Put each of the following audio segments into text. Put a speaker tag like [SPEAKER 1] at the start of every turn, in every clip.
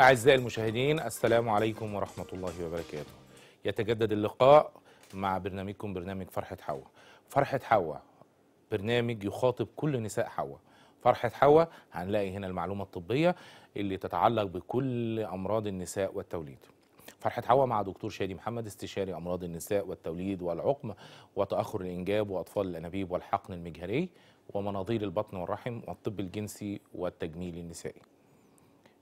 [SPEAKER 1] أعزائي المشاهدين السلام عليكم ورحمة الله وبركاته. يتجدد اللقاء مع برنامجكم برنامج فرحة حواء. فرحة حواء برنامج يخاطب كل نساء حواء. فرحة حواء هنلاقي هنا المعلومة الطبية اللي تتعلق بكل أمراض النساء والتوليد. فرحة حواء مع دكتور شادي محمد استشاري أمراض النساء والتوليد والعقم وتأخر الإنجاب وأطفال الأنابيب والحقن المجهري ومناظير البطن والرحم والطب الجنسي والتجميل النسائي.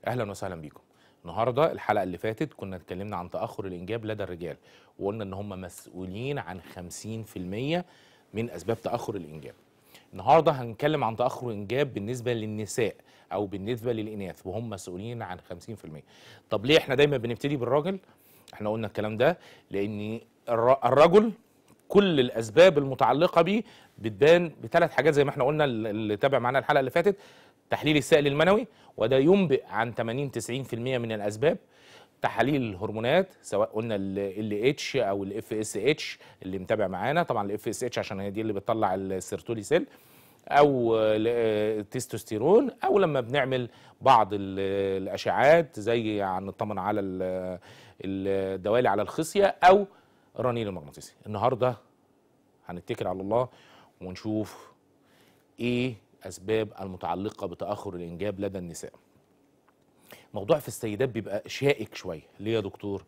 [SPEAKER 1] أهلا وسهلا بيكم النهارده الحلقة اللي فاتت كنا اتكلمنا عن تأخر الإنجاب لدى الرجال وقلنا إن هم مسؤولين عن 50% من أسباب تأخر الإنجاب. النهارده هنتكلم عن تأخر الإنجاب بالنسبة للنساء أو بالنسبة للإناث وهم مسؤولين عن 50% طب ليه إحنا دايما بنبتدي بالراجل؟ إحنا قلنا الكلام ده لأن الر- الرجل كل الأسباب المتعلقة بيه بتبان بثلاث حاجات زي ما إحنا قلنا اللي تابع معانا الحلقة اللي فاتت. تحليل السائل المنوي وده ينبئ عن 80 90% من الأسباب. تحاليل الهرمونات سواء قلنا LH أو ال FSH اللي متابع معانا. طبعا ال FSH عشان هي دي اللي بتطلع ال Sertoli cell. أو التستوستيرون أو لما بنعمل بعض ال- الاشعاعات زي عن نطمن على ال- الدوالي على الخصية أو الرنين المغناطيسي. النهارده هنتكل على الله ونشوف إيه اسباب المتعلقة بتأخر الإنجاب لدى النساء. موضوع في السيدات بيبقى شائك شوية. ليه يا دكتور؟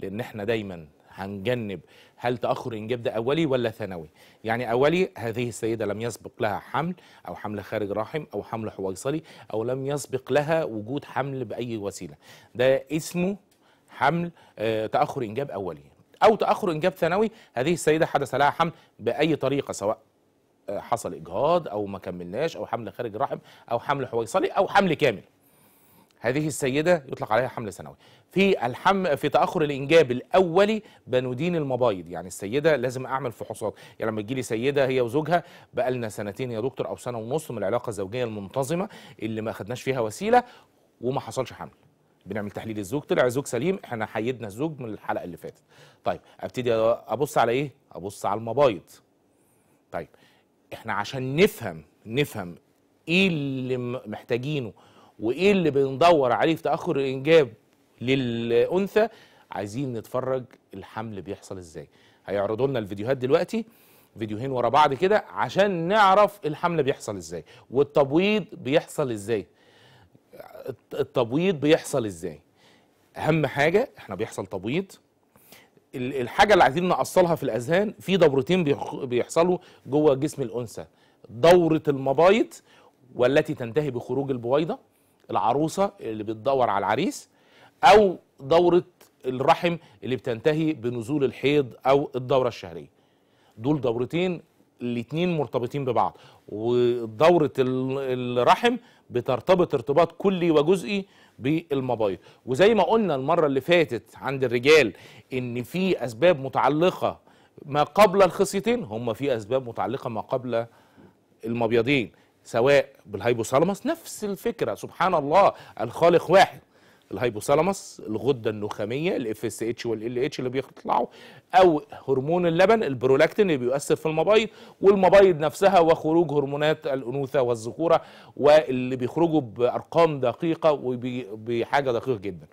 [SPEAKER 1] لأن إحنا دايما هنجنب هل تأخر الإنجاب ده أولي ولا ثانوي. يعني أولي هذه السيدة لم يسبق لها حمل أو حمل خارج رحم أو حمل حويصلي أو لم يسبق لها وجود حمل بأي وسيلة. ده اسمه حمل آه تأخر إنجاب أولي. أو تأخر إنجاب ثانوي هذه السيدة حدث لها حمل بأي طريقة سواء حصل إجهاض أو ما كملناش أو حمل خارج رحم أو حمل حويصلي أو حمل كامل. هذه السيدة يطلق عليها حمل سنوي في الحم في تأخر الإنجاب الأولي بنودين المبايض. يعني السيدة لازم أعمل فحوصات يعني لما تجيلي سيدة هي وزوجها بقالنا سنتين يا دكتور أو سنة ونص من العلاقة الزوجية المنتظمة اللي ما خدناش فيها وسيلة وما حصلش حمل. بنعمل تحليل الزوج طلع الزوج سليم إحنا حيدنا الزوج من الحلقة اللي فاتت. طيب أبتدي أبص على إيه؟ أبص على المبايض. طيب إحنا عشان نفهم نفهم إيه اللي محتاجينه وايه اللي بندور عليه في تأخر الإنجاب للأنثى عايزين نتفرج الحمل بيحصل إزاي. هيعرضوا لنا الفيديوهات دلوقتي فيديوهين ورا بعض كده عشان نعرف الحمل بيحصل إزاي والتبويض بيحصل إزاي. الت- التبويض بيحصل إزاي. أهم حاجة إحنا بيحصل تبويض الحاجة اللي عايزين نأصلها في الأذهان في دورتين بيحصلوا جوه جسم الأنثى. دورة المبايض والتي تنتهي بخروج البويضة العروسة اللي بتدور على العريس أو دورة الرحم اللي بتنتهي بنزول الحيض أو الدورة الشهرية. دول دورتين الاتنين مرتبطين ببعض ودورة ال- الرحم بترتبط ارتباط كلي وجزئي بالمبايض وزي ما قلنا المرة اللي فاتت عند الرجال إن في أسباب متعلقة ما قبل الخصيتين هم في أسباب متعلقة ما قبل المبيضين سواء بال hypothalamus نفس الفكرة سبحان الله الخالق واحد. ال hypothalamus الغدة النخامية ال FSH وال LH اللي بيطلعوا أو هرمون اللبن البرولاكتين اللي بيؤثر في المبايض والمبايض نفسها وخروج هرمونات الأنوثة والذكورة واللي بيخرجوا بأرقام دقيقة وبحاجه دقيقة جدا.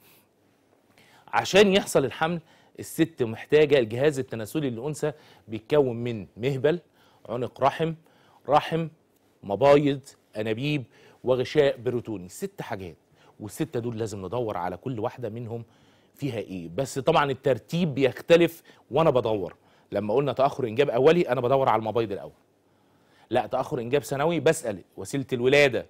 [SPEAKER 1] عشان يحصل الحمل الست محتاجة الجهاز التناسلي للأنثى بيتكون من مهبل عنق رحم رحم مبايض أنابيب وغشاء بروتوني. ست حاجات. والستة دول لازم ندور على كل واحدة منهم فيها إيه. بس طبعا الترتيب بيختلف وأنا بدور. لما قلنا تأخر إنجاب أولي أنا بدور على المبايض الأول. لا تأخر إنجاب ثانوي بسأل وسيلة الولادة.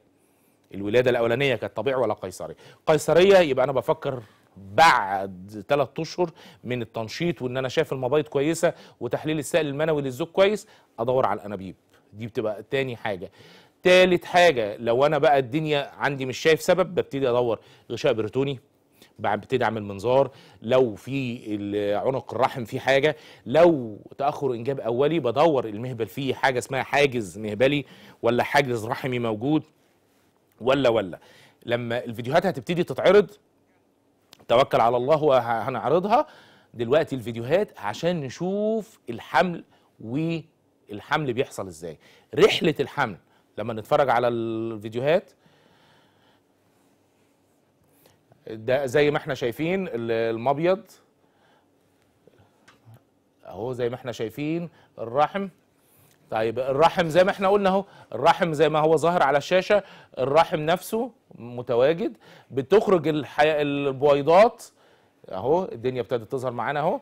[SPEAKER 1] الولادة الأولانية كانت طبيعي ولا قيصري قيصرية يبقى أنا بفكر بعد ثلاث أشهر من التنشيط وإن أنا شايف المبايض كويسة وتحليل السائل المنوي للزوج كويس أدور على الأنابيب. دي بتبقى تاني حاجة. تالت حاجة لو أنا بقى الدنيا عندي مش شايف سبب ببتدي أدور غشاء بريتوني ببتدي أعمل منظار لو في عنق الرحم فيه حاجة لو تأخر إنجاب أولي بدور المهبل فيه حاجة اسمها حاجز مهبلي ولا حاجز رحمي موجود ولا ولا. لما الفيديوهات هتبتدي تتعرض توكل على الله وهنعرضها دلوقتي الفيديوهات عشان نشوف الحمل والحمل بيحصل إزاي. رحلة الحمل لما نتفرج على الفيديوهات ده زي ما إحنا شايفين ال- المبيض اهو زي ما إحنا شايفين الرحم. طيب الرحم زي ما إحنا قلنا اهو الرحم زي ما هو ظاهر على الشاشة الرحم نفسه متواجد بتخرج الحي... البويضات. اهو الدنيا ابتدت تظهر معانا اهو.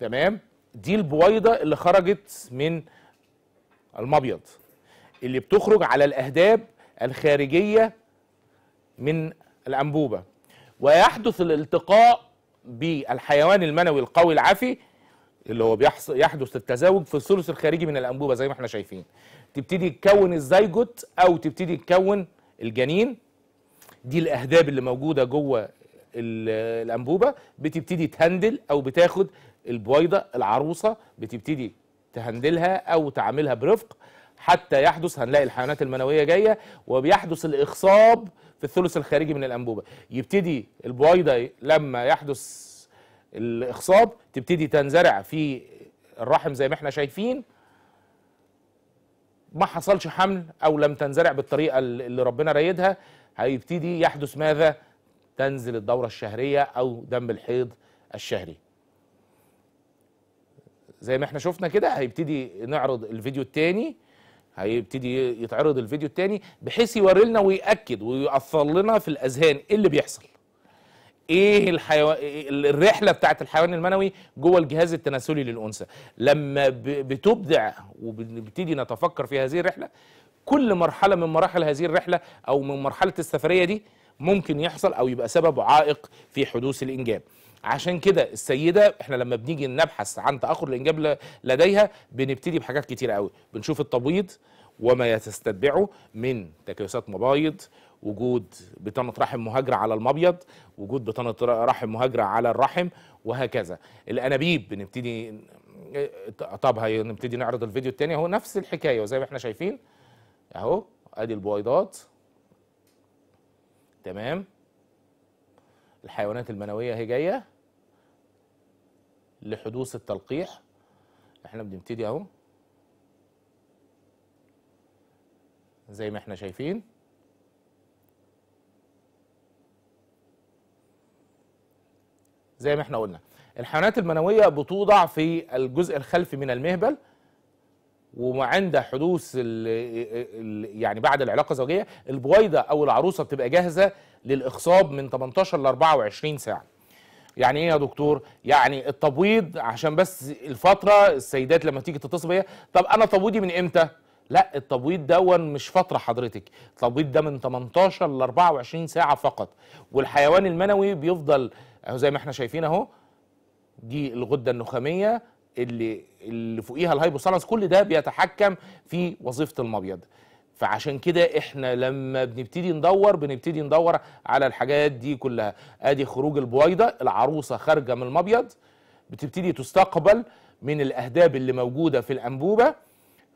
[SPEAKER 1] تمام؟ دي البويضة اللي خرجت من المبيض. اللي بتخرج على الأهداب الخارجية من الأنبوبة. ويحدث الالتقاء بالحيوان المنوي القوي العافي اللي هو بيحصل يحدث التزاوج في الثلث الخارجي من الأنبوبة زي ما إحنا شايفين. تبتدي تكون الزيجوت أو تبتدي تكون الجنين. دي الأهداب اللي موجودة جوه ال- الأنبوبة. بتبتدي تهندل أو بتاخد البويضة العروسة بتبتدي تهندلها أو تعاملها برفق. حتى يحدث هنلاقي الحيوانات المنوية جاية وبيحدث الإخصاب في الثلث الخارجي من الأنبوبة. يبتدي البويضة لما يحدث الإخصاب تبتدي تنزرع في الرحم زي ما إحنا شايفين. ما حصلش حمل أو لم تنزرع بالطريقة اللي ربنا رايدها. هيبتدي يحدث ماذا؟ تنزل الدورة الشهرية أو دم الحيض الشهري. زي ما إحنا شفنا كده هيبتدي نعرض الفيديو التاني هيبتدي يتعرض الفيديو التاني بحيث يوري لنا ويأكد ويأثر لنا في الأذهان إيه اللي بيحصل. إيه الحيوان الرحلة بتاعت الحيوان المنوي جوه الجهاز التناسلي للأنثى. لما ب- بتبدع وبنبتدي نتفكر في هذه الرحلة كل مرحلة من مراحل هذه الرحلة أو من مرحلة السفرية دي ممكن يحصل أو يبقى سبب عائق في حدوث الإنجاب. عشان كده السيدة إحنا لما بنيجي نبحث عن تأخر الإنجاب لديها بنبتدي بحاجات كتيرة قوي بنشوف التبويض وما يستتبعه من تكيسات مبايض وجود بطانة رحم مهاجرة على المبيض وجود بطانة رحم مهاجرة على الرحم وهكذا. الأنابيب بنبتدي طب هي نبتدي نعرض الفيديو التاني أهو. نفس الحكاية وزي ما إحنا شايفين. أهو أدي البويضات. تمام. الحيوانات المنوية هي جاية. لحدوث التلقيح. إحنا بنبتدي اهو. زي ما إحنا شايفين. زي ما إحنا قلنا الحيوانات المنوية بتوضع في الجزء الخلفي من المهبل وعند حدوث ال ال يعني بعد العلاقة الزوجية البويضة أو العروسة بتبقى جاهزة للإخصاب من 18 ل 24 ساعة. يعني إيه يا دكتور؟ يعني التبويض عشان بس الفترة السيدات لما تيجي تتصل بيا طب أنا تبويضي من إمتى؟ لا التبويض دون مش فترة حضرتك. التبويض ده من 18 ل 24 ساعة فقط. والحيوان المنوي بيفضل زي ما إحنا شايفين أهو دي الغدة النخامية اللي اللي فوقيها الهايبوثالاموس كل ده بيتحكم في وظيفة المبيض. فعشان كده إحنا لما بنبتدي ندور بنبتدي ندور على الحاجات دي كلها. آدي خروج البويضة العروسة خارجة من المبيض بتبتدي تستقبل من الأهداب اللي موجودة في الأنبوبة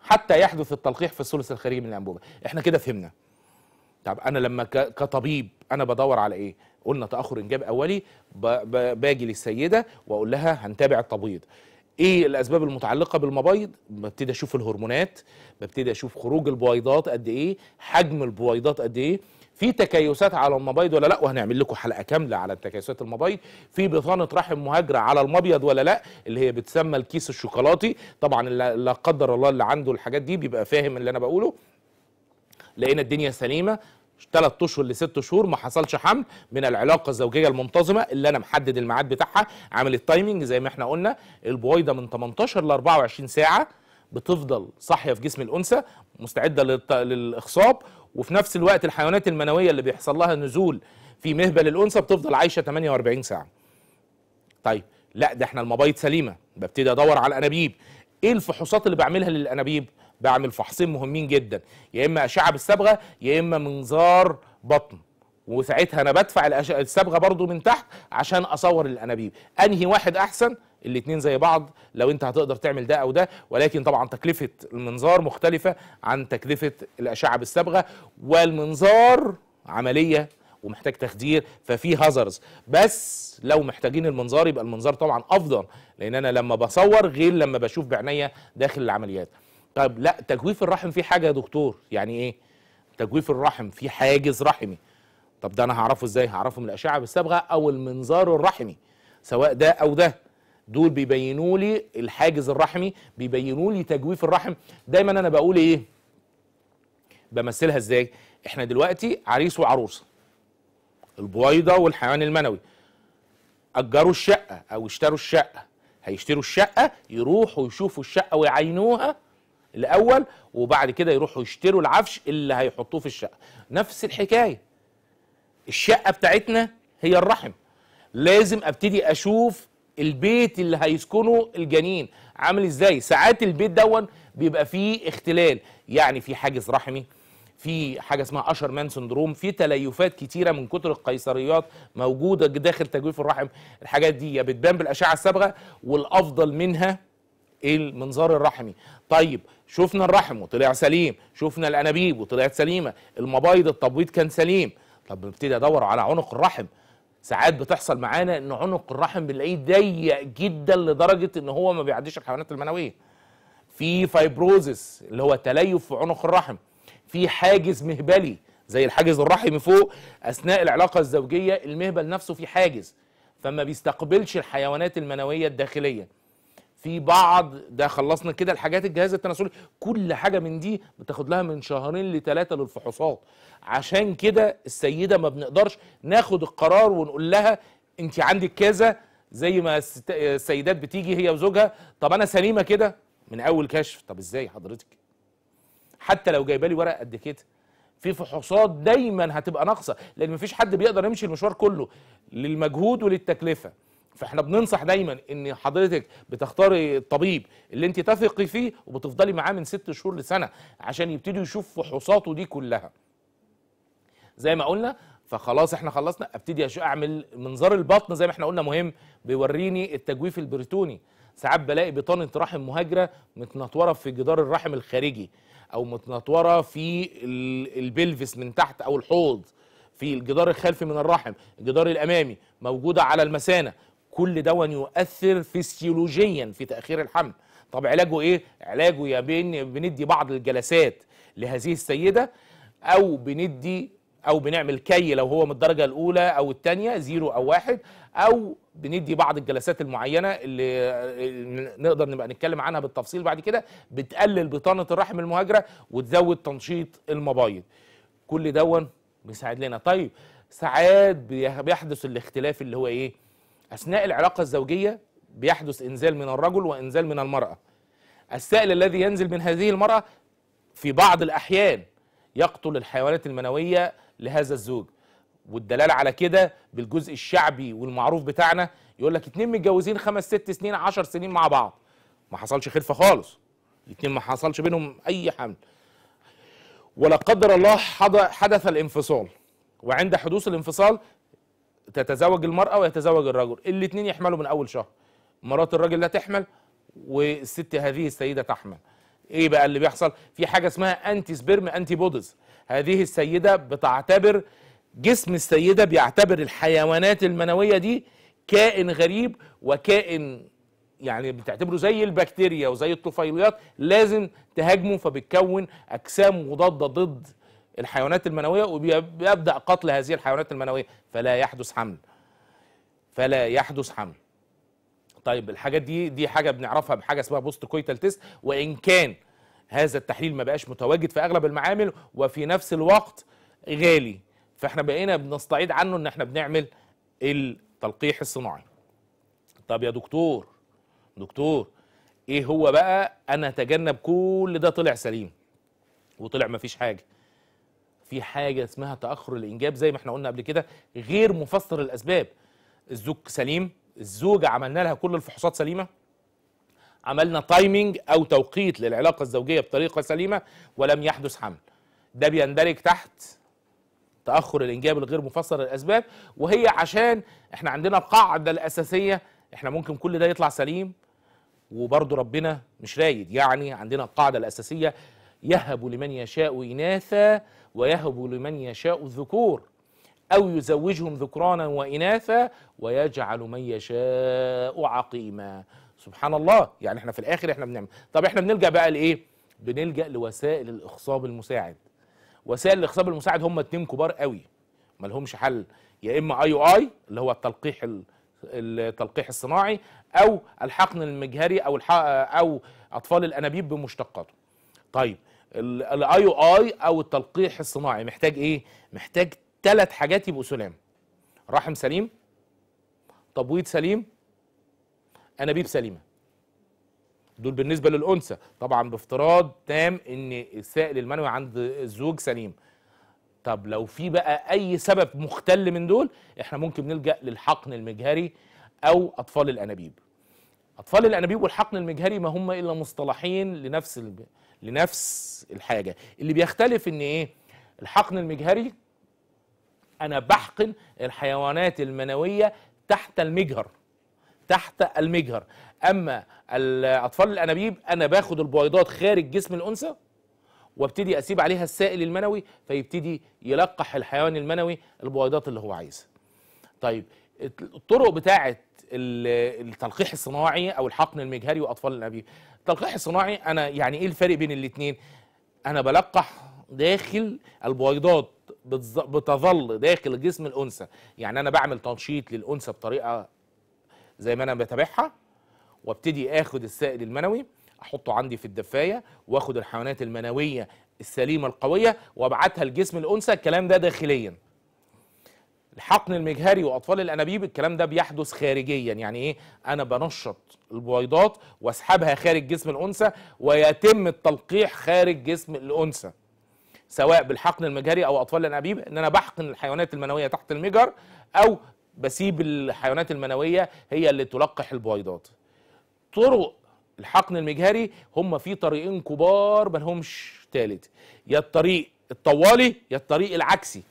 [SPEAKER 1] حتى يحدث التلقيح في الثلث الخارجي من الأنبوبة. إحنا كده فهمنا. طب أنا لما كطبيب أنا بدور على إيه؟ قلنا تأخر إنجاب أولي باجي للسيدة وأقول لها هنتابع التبويض. إيه الاسباب المتعلقة بالمبايض ببتدي أشوف الهرمونات ببتدي أشوف خروج البويضات قد إيه حجم البويضات قد إيه. في تكيسات على المبايض ولا لا؟ وهنعمل لكم حلقة كاملة على تكيسات المبايض في بطانة رحم مهاجرة على المبيض ولا لا؟ اللي هي بتسمى الكيس الشوكولاتي. طبعا لا قدر الله اللي عنده الحاجات دي بيبقى فاهم اللي أنا بقوله. لقينا الدنيا سليمة. ثلاث أشهر لست شهور ما حصلش حمل من العلاقة الزوجية المنتظمة اللي أنا محدد الميعاد بتاعها عامل التايمنج زي ما إحنا قلنا البويضة من 18 ل 24 ساعة بتفضل صاحية في جسم الأنثى مستعدة للإخصاب وفي نفس الوقت الحيوانات المنوية اللي بيحصل لها نزول في مهبل الأنثى بتفضل عايشة 48 ساعة. طيب لا ده إحنا المبايض سليمة ببتدي أدور على الأنابيب. إيه الفحوصات اللي بعملها للأنابيب؟ بعمل فحصين مهمين جدا. يا إما اشعه بالصبغه يا إما منظار بطن. وساعتها أنا بدفع الصبغه برضو من تحت عشان أصور الأنابيب. أنهي واحد أحسن؟ الاتنين زي بعض لو أنت هتقدر تعمل ده أو ده. ولكن طبعا تكلفة المنظار مختلفة عن تكلفة الاشعه بالصبغه والمنظار عملية ومحتاج تخدير ففي هازرز بس لو محتاجين المنظار يبقى المنظار طبعا أفضل. لأن أنا لما بصور غير لما بشوف بعينيا داخل العمليات. طيب لا تجويف الرحم فيه حاجة يا دكتور. يعني إيه؟ تجويف الرحم فيه حاجز رحمي. طب ده أنا هعرفه إزاي؟ هعرفه من الأشعة بالصبغه أو المنظار الرحمي. سواء ده أو ده. دول بيبينوا لي الحاجز الرحمي بيبينوا لي تجويف الرحم. دايما أنا بقول إيه؟ بمثلها إزاي؟ إحنا دلوقتي عريس وعروسه البويضة والحيوان المنوي. أجروا الشقة أو اشتروا الشقة. هيشتروا الشقة يروحوا يشوفوا الشقة ويعينوها الأول وبعد كده يروحوا يشتروا العفش اللي هيحطوه في الشقة. نفس الحكاية. الشقة بتاعتنا هي الرحم. لازم أبتدي أشوف البيت اللي هيسكنه الجنين. عامل إزاي؟ ساعات البيت دون بيبقى فيه اختلال. يعني في حاجز رحمي في حاجة اسمها أشر مان سندروم في تليفات كتيرة من كتر القيصريات موجودة داخل تجويف الرحم. الحاجات دي بتبان بالأشعة الصبغه والأفضل منها المنظار الرحمي؟ طيب شفنا الرحم وطلع سليم شفنا الأنابيب وطلعت سليمة المبايض التبويض كان سليم. طب نبتدي أدور على عنق الرحم. ساعات بتحصل معانا إن عنق الرحم بنلاقيه ضيق جدا لدرجة إن هو ما بيعديش الحيوانات المنوية. في فايبروزس اللي هو تليف في عنق الرحم. في حاجز مهبلي زي الحاجز الرحمي فوق أثناء العلاقة الزوجية المهبل نفسه في حاجز فما بيستقبلش الحيوانات المنوية الداخلية. في بعض ده خلصنا كده الحاجات الجهاز التناسلي كل حاجة من دي بتاخد لها من شهرين لثلاثه للفحوصات. عشان كده السيدة ما بنقدرش ناخد القرار ونقول لها انت عندك كذا زي ما السيدات بتيجي هي وزوجها طب أنا سليمة كده؟ من أول كشف. طب إزاي حضرتك؟ حتى لو جايبه لي ورق قد كده. في فحوصات دايما هتبقى ناقصة لأن مفيش حد بيقدر يمشي المشوار كله للمجهود وللتكلفة. فاحنا بننصح دايما إن حضرتك بتختاري الطبيب اللي أنت تثقي فيه وبتفضلي معاه من ست شهور لسنة عشان يبتدي يشوف فحوصاته دي كلها. زي ما قلنا فخلاص إحنا خلصنا أبتدي أعمل منظار البطن زي ما إحنا قلنا مهم بيوريني التجويف البريتوني. ساعات بلاقي بطانة رحم مهاجرة متنطورة في جدار الرحم الخارجي أو متنطورة في ال- ال pelvis من تحت أو الحوض في الجدار الخلفي من الرحم الجدار الأمامي موجودة على المثانه كل دون يؤثر فسيولوجيا في تأخير الحمل. طب علاجه إيه؟ علاجه يا بين بندي بعض الجلسات لهذه السيدة أو بندي أو بنعمل كي لو هو من الدرجة الأولى أو الثانية زيرو أو واحد أو بندي بعض الجلسات المعينة اللي نقدر نبقى نتكلم عنها بالتفصيل بعد كده بتقلل بطانة الرحم المهاجرة وتزود تنشيط المبايض. كل دون بيساعد لنا. طيب ساعات بيح- بيحدث الاختلاف اللي هو إيه؟ أثناء العلاقة الزوجية بيحدث إنزال من الرجل وإنزال من المرأة. السائل الذي ينزل من هذه المرأة في بعض الأحيان يقتل الحيوانات المنوية لهذا الزوج. والدلالة على كده بالجزء الشعبي والمعروف بتاعنا يقول لك اتنين متجوزين خمس ست سنين عشر سنين مع بعض. ما حصلش خلفة خالص. الاتنين ما حصلش بينهم أي حمل. ولا قدر الله حدث الانفصال. وعند حدوث الانفصال تتزوج المرأة ويتزوج الرجل. الاتنين يحملوا من أول شهر. مرات الراجل لا تحمل والست هذه السيدة تحمل. إيه بقى اللي بيحصل؟ في حاجة اسمها anti-sperm antibodies هذه السيدة بتعتبر جسم السيدة بيعتبر الحيوانات المنوية دي كائن غريب وكائن يعني بتعتبره زي البكتيريا وزي الطفيليات لازم تهاجمه فبتكون أجسام مضادة ضد الحيوانات المنوية وبيبدأ قتل هذه الحيوانات المنوية. فلا يحدث حمل. فلا يحدث حمل. طيب الحاجات دي دي حاجة بنعرفها بحاجة اسمها post coital test وإن كان هذا التحليل ما بقاش متواجد في أغلب المعامل وفي نفس الوقت غالي. فإحنا بقينا بنستعيض عنه إن إحنا بنعمل التلقيح الصناعي. طب يا دكتور دكتور إيه هو بقى؟ أنا أتجنب كل ده طلع سليم. وطلع مفيش حاجة. في حاجة اسمها تأخر الإنجاب زي ما إحنا قلنا قبل كده غير مفسر الأسباب. الزوج سليم الزوجة عملنا لها كل الفحوصات سليمة عملنا تايمينج أو توقيت للعلاقة الزوجية بطريقة سليمة ولم يحدث حمل. ده بيندرج تحت تأخر الإنجاب الغير مفسر الأسباب وهي عشان إحنا عندنا القاعده الأساسية إحنا ممكن كل ده يطلع سليم وبرضه ربنا مش رايد. يعني عندنا القاعدة الأساسية يهب لمن يشاء إناثا ويهب لمن يشاء الذكور أو يزوجهم ذكرانا وإناثا ويجعل من يشاء عقيما. سبحان الله يعني إحنا في الآخر إحنا بنعمل. طب إحنا بنلجأ بقى لإيه؟ بنلجأ لوسائل الإخصاب المساعد. وسائل الإخصاب المساعد هم اتنين كبار قوي ما لهمش حل. يا إما آي آي اللي هو التلقيح ال- التلقيح الصناعي أو الحقن المجهري أو الح... أو أطفال الأنابيب بمشتقاته. طيب الاي أو اي أو التلقيح الصناعي. محتاج إيه؟ محتاج ثلاث حاجات يبقوا سلام. رحم سليم تبويض سليم أنابيب سليمة. دول بالنسبة للأنثى. طبعا بافتراض تام إن السائل المنوي عند الزوج سليم. طب لو في بقى أي سبب مختل من دول إحنا ممكن نلجأ للحقن المجهري أو أطفال الأنابيب. أطفال الأنابيب والحقن المجهري ما هم إلا مصطلحين لنفس ال... لنفس الحاجة. اللي بيختلف إن إيه؟ الحقن المجهري أنا بحقن الحيوانات المنوية تحت المجهر تحت المجهر. أما الأطفال الانابيب أنا باخد البويضات خارج جسم الأنثى وابتدي أسيب عليها السائل المنوي فيبتدي يلقح الحيوان المنوي البويضات اللي هو عايزها. طيب الطرق بتاعه ال- التلقيح الصناعي أو الحقن المجهري وأطفال الانابيب التلقيح الصناعي أنا يعني إيه الفرق بين الاثنين أنا بلقح داخل البويضات بتظ- بتظل داخل جسم الأنثى. يعني أنا بعمل تنشيط للأنثى بطريقة زي ما أنا بتابعها وابتدي آخد السائل المنوي أحطه عندي في الدفاية وآخد الحيوانات المنوية السليمة القوية وأبعتها لجسم الأنثى الكلام ده داخليا. الحقن المجهري وأطفال الأنابيب الكلام ده بيحدث خارجيا. يعني إيه؟ أنا بنشط البويضات وأسحبها خارج جسم الأنثى ويتم التلقيح خارج جسم الأنثى سواء بالحقن المجهري أو أطفال الأنابيب إن أنا بحقن الحيوانات المنوية تحت المجهر أو بسيب الحيوانات المنوية هي اللي تلقح البويضات طرق الحقن المجهري هم في طريقين كبار ملهمش تالت يا الطريق الطوالي يا الطريق العكسي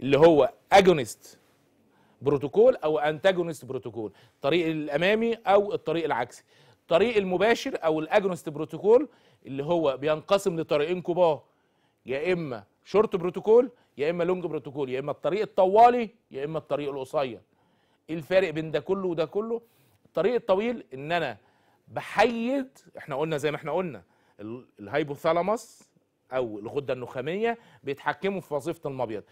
[SPEAKER 1] اللي هو agonist protocol أو antagonist protocol الطريق الامامي أو الطريق العكسي. الطريق المباشر أو ال agonist protocol اللي هو بينقسم لطريقين كبار. يا إما short protocol يا إما long protocol يا إما الطريق الطوالي يا إما الطريق القصير. إيه الفارق بين ده كله وده كله؟ الطريق الطويل إن أنا بحيد إحنا قلنا زي ما إحنا قلنا ال- ال hypothalamus أو الغدة النخامية بيتحكموا في وظيفة المبيض.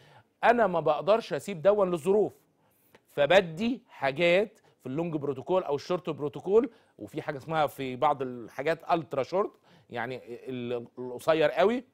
[SPEAKER 1] أنا ما بقدرش أسيب دون للظروف. فبدي حاجات في ال long protocol أو ال short protocol وفي حاجة اسمها في بعض الحاجات ultra short يعني ال- القصير قوي.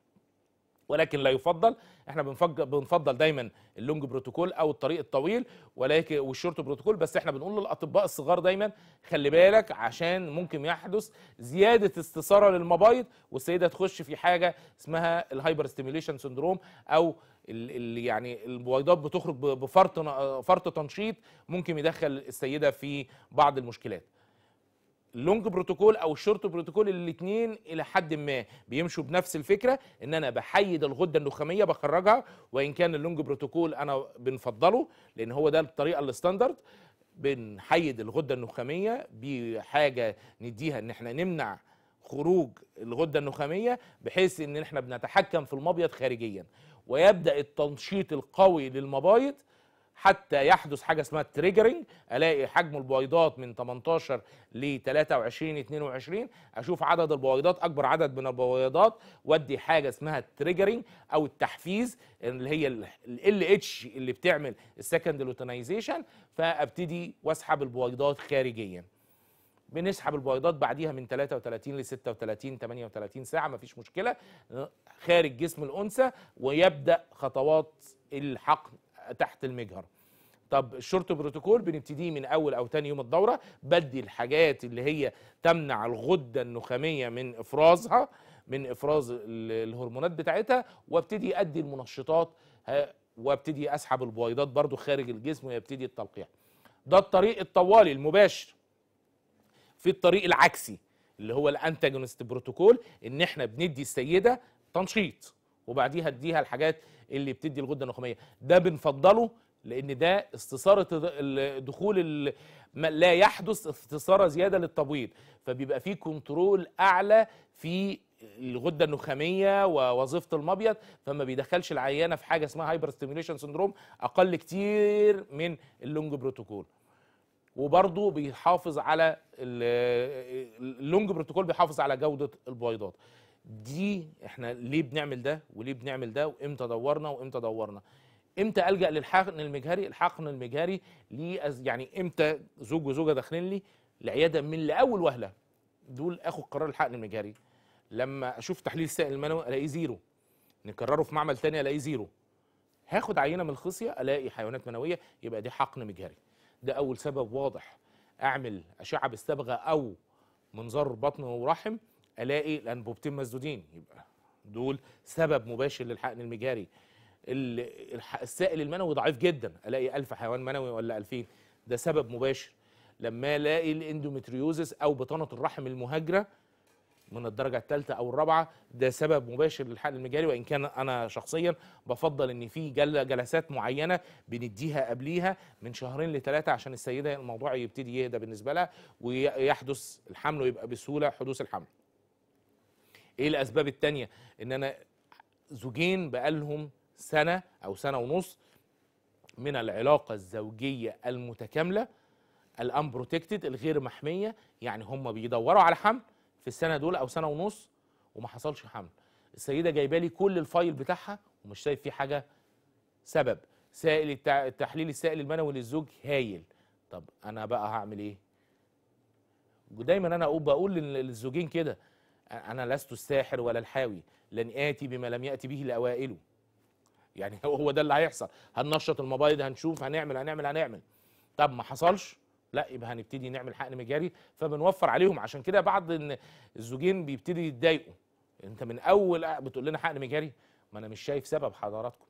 [SPEAKER 1] ولكن لا يفضل. إحنا بنفضل دايما ال long protocol أو الطريق الطويل ولكن وال short protocol بس إحنا بنقول للأطباء الصغار دايما خلي بالك عشان ممكن يحدث زيادة استثارة للمبايض والسيدة تخش في حاجة اسمها ال hyperstimulation syndrome أو اللي يعني البويضات بتخرج بفرط فرط تنشيط ممكن يدخل السيدة في بعض المشكلات. ال long protocol أو ال short protocol الاثنين إلى حد ما بيمشوا بنفس الفكرة إن أنا بحيد الغدة النخامية بخرجها وإن كان ال long protocol أنا بنفضله لأن هو ده الطريقة ال standard. بنحيد الغدة النخامية بحاجه نديها إن إحنا نمنع خروج الغدة النخامية بحيث إن إحنا بنتحكم في المبيض خارجيا. ويبدأ التنشيط القوي للمبايض حتى يحدث حاجة اسمها ال triggering ألاقي حجم البويضات من 18 ل 23 22 أشوف عدد البويضات أكبر عدد من البويضات وأدي حاجة اسمها ال triggering أو التحفيز اللي هي LH اللي بتعمل ال second luteinization فأبتدي وأسحب البويضات خارجيا. بنسحب البويضات بعديها من 33 ل 36 38 ساعة مفيش مشكلة. خارج جسم الأنثى ويبدأ خطوات الحقن تحت المجهر. طب ال short protocol بنبتديه من أول أو تاني يوم الدورة بدي الحاجات اللي هي تمنع الغدة النخامية من إفرازها من إفراز ال- الهرمونات بتاعتها وابتدي أدي المنشطات وابتدي أسحب البويضات برضو خارج الجسم ويبتدي التلقيح. ده الطريق الطوالي المباشر في الطريق العكسي اللي هو الأنتاجونست بروتوكول إن إحنا بندي السيدة تنشيط. وبعديها اديها الحاجات اللي بتدي الغده النخاميه. ده بنفضله لأن ده استثارة دخول لا يحدث استثارة زيادة للتبويض. فبيبقى فيه control أعلى في الغدة النخامية ووظيفه المبيض. فما بيدخلش العيانة في حاجة اسمها hyperstimulation syndrome أقل كتير من ال long protocol. وبرضه بيحافظ على ال- ال long protocol بيحافظ على جودة البويضات دي إحنا ليه بنعمل ده وليه بنعمل ده وامتى دورنا وامتى دورنا؟ إمتى ألجأ للحقن المجهري؟ الحقن المجهري ليه يعني إمتى زوج وزوجة داخلين لي؟ العيادة من لأول وهلة. دول آخد قرار الحقن المجهري. لما أشوف تحليل السائل المنوي ألاقيه zero. نكرره في معمل تاني ألاقيه zero. هاخد عينة من الخصية ألاقي حيوانات منوية يبقى دي حقن مجهري. ده أول سبب واضح. أعمل أشعة بالصبغه أو منظار بطن ورحم ألاقي الانبوبتين مسدودين. يبقى دول سبب مباشر للحقن المجهري ال- الح- السائل المنوي ضعيف جدا. ألاقي ألف حيوان منوي ولا 2000 ده سبب مباشر. لما ألاقي الأندومتريوزس أو بطانة الرحم المهاجرة من الدرجة الثالثة أو الرابعة ده سبب مباشر للحقن المجاري. وإن كان أنا شخصيا بفضل إن في جل جلسات معينة بنديها قبليها من شهرين لثلاثه عشان السيدة الموضوع يبتدي يهدى بالنسبة لها ويحدث الحمل ويبقى بسهولة حدوث الحمل. إيه الأسباب التانية؟ إن أنا زوجين بقالهم سنة أو سنة ونص من العلاقة الزوجية المتكاملة ال unprotected الغير محمية يعني هم بيدوروا على حمل في السنة دول أو سنة ونص وما حصلش حمل. السيدة جايبة لي كل ال file بتاعها ومش شايف فيه حاجة سبب. سائل التحليل السائل المنوي للزوج هايل. طب أنا بقى هعمل إيه؟ ودايما أنا بقول لل- للزوجين كده أنا لست الساحر ولا الحاوي لن آتي بما لم يأتي به الاوائل يعني هو ده اللي هيحصل. هننشط المبايض هنشوف هنعمل هنعمل هنعمل. طب ما حصلش لا يبقى هنبتدي نعمل حقن مجاري فبنوفر عليهم. عشان كده بعض الزوجين بيبتدوا يتضايقوا. أنت من أول بتقول لنا حقن مجاري؟ ما أنا مش شايف سبب حضراتكم.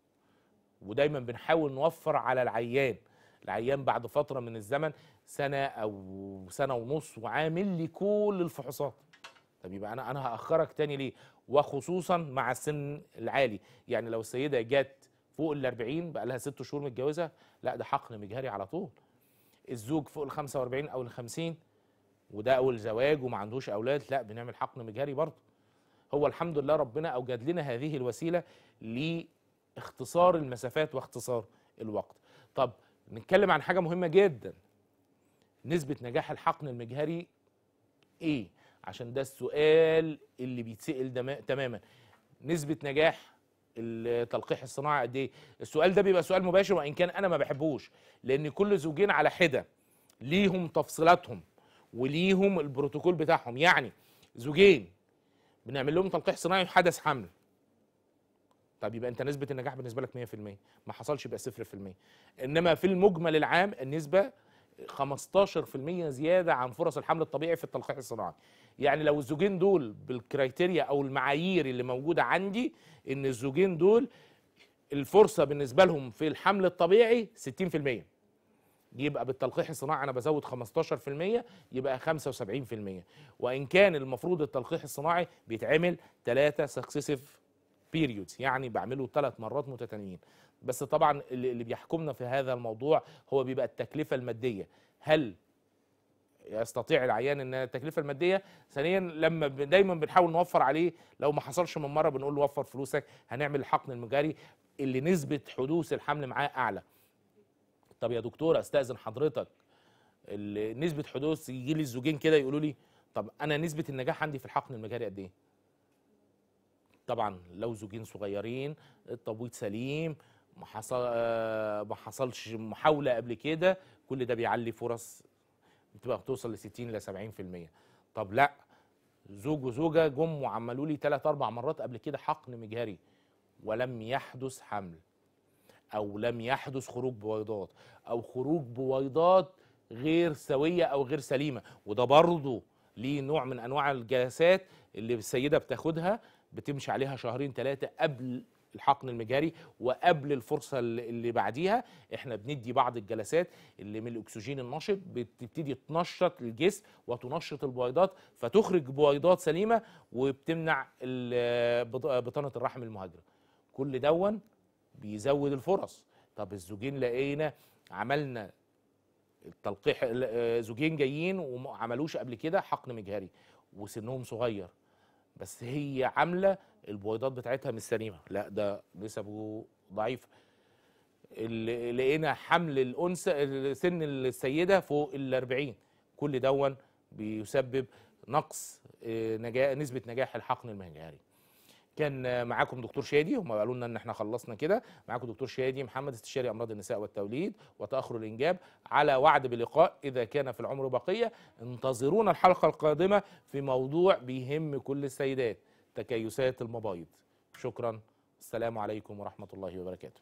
[SPEAKER 1] ودايما بنحاول نوفر على العيان. العيان بعد فترة من الزمن سنة أو سنة ونص وعامل لي كل الفحوصات. طب يبقى أنا أنا هأخرك تاني ليه؟ وخصوصا مع السن العالي. يعني لو السيدة جت فوق ال 40 بقى لها ست شهور متجوزة لا ده حقن مجهري على طول. الزوج فوق ال 45 أو ال 50 وده أول زواج وما عندوش أولاد لا بنعمل حقن مجهري برضه. هو الحمد لله ربنا أوجد لنا هذه الوسيلة لاختصار المسافات واختصار الوقت. طب نتكلم عن حاجة مهمة جدا. نسبة نجاح الحقن المجهري إيه؟ عشان ده السؤال اللي بيتسأل تماما. نسبة نجاح التلقيح الصناعي قد إيه؟ السؤال ده بيبقى سؤال مباشر وإن كان أنا ما بحبوش. لأن كل زوجين على حدة ليهم تفصيلاتهم وليهم البروتوكول بتاعهم. يعني زوجين بنعمل لهم تلقيح صناعي حدث حمل. طب يبقى أنت نسبة النجاح بالنسبة لك 100% ما حصلش يبقى 0% إنما في المجمل العام النسبة 15% زيادة عن فرص الحمل الطبيعي في التلقيح الصناعي. يعني لو الزوجين دول بالكرايتيريا أو المعايير اللي موجودة عندي إن الزوجين دول الفرصة بالنسبة لهم في الحمل الطبيعي 60% يبقى بالتلقيح الصناعي أنا بزود 15% يبقى 75% وإن كان المفروض التلقيح الصناعي بيتعمل 3 successive periods يعني بعمله ثلاث مرات متتاليين. بس طبعا اللي بيحكمنا في هذا الموضوع هو بيبقى التكلفة المادية. هل يستطيع العيان إن التكلفة المادية؟ ثانيا لما دايما بنحاول نوفر عليه لو ما حصلش من مرة بنقول له وفر فلوسك هنعمل الحقن المجهري اللي نسبة حدوث الحمل معاه أعلى. طب يا دكتور أستأذن حضرتك نسبة حدوث يجي لي الزوجين كده يقولوا لي طب أنا نسبة النجاح عندي في الحقن المجاري قد إيه؟ طبعا لو زوجين صغيرين التبويض سليم ما حصل آه، ما حصلش محاولة قبل كده. كل ده بيعلي فرص بتبقى بتوصل ل 60 ل 70% طب لا زوج وزوجة جم وعملوا لي ثلاث أربع مرات قبل كده حقن مجهري ولم يحدث حمل أو لم يحدث خروج بويضات أو خروج بويضات غير سوية أو غير سليمة. وده برضه ليه نوع من أنواع الجلسات اللي السيدة بتاخدها بتمشي عليها شهرين ثلاثة قبل الحقن المجاري وقبل الفرصة اللي بعديها إحنا بندي بعض الجلسات اللي من الأكسجين النشط بتبتدي تنشط الجسم وتنشط البويضات فتخرج بويضات سليمة وبتمنع بطانة الرحم المهاجرة. كل دون بيزود الفرص. طب الزوجين لقينا عملنا التلقيح ال- آه، زوجين جايين وما عملوش قبل كده حقن مجهري وسنهم صغير. بس هي عاملة البويضات بتاعتها مش سليمة. لا ده نسبه اللي لقينا حمل الأنثى سن السيدة فوق ال 40 كل دون بيسبب نقص آه، نجاح نسبة نجاح الحقن المجهري كان معاكم دكتور شادي هم قالوا لنا إن إحنا خلصنا كده. معاكم دكتور شادي محمد استشاري أمراض النساء والتوليد وتأخر الإنجاب. على وعد بلقاء إذا كان في العمر بقية. انتظرونا الحلقة القادمة في موضوع بيهم كل السيدات تكيسات المبايض. شكرا. السلام عليكم ورحمة الله وبركاته.